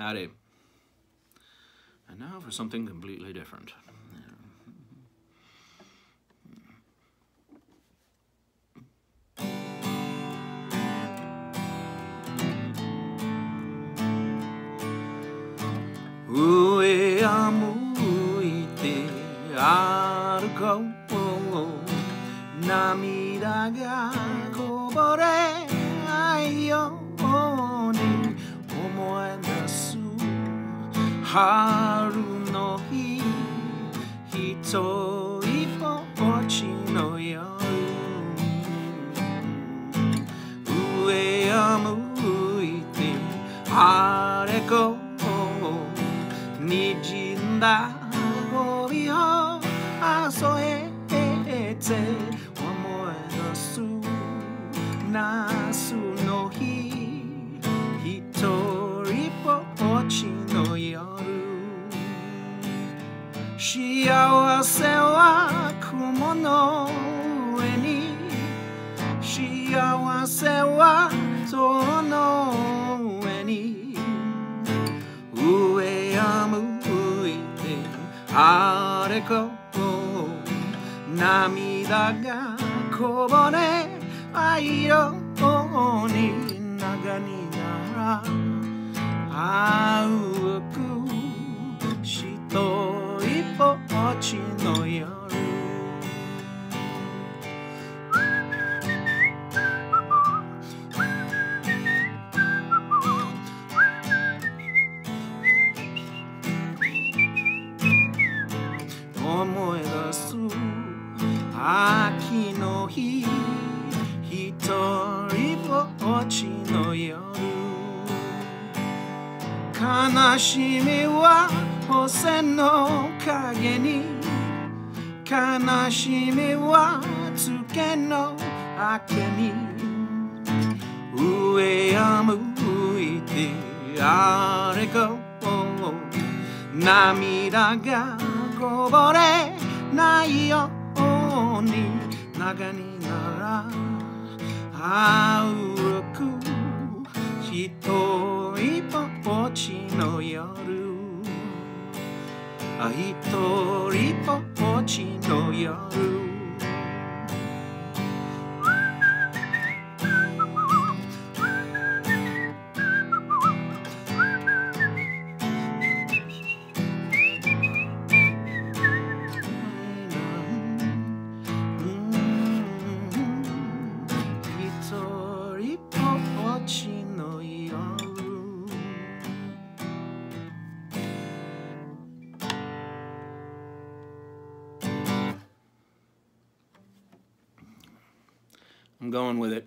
Howdy. And now for something completely different. Ue amu ite aruko 涙が春の日一人ぼっちの夜上を向いてあれこにじんだ帯を遊えて思い出す夏幸せは雲の上に幸せはその上に。上を向いてあれこ涙がこぼれ愛ように長になら。の夜思い出す秋の日一人ぼっちの夜。悲しみは星の影に悲しみは月の明けに。上を向いてあれこ涙がこぼれないように長になら青く一人ぼっちの夜。あ一人ぼっちの夜 I'm going with it.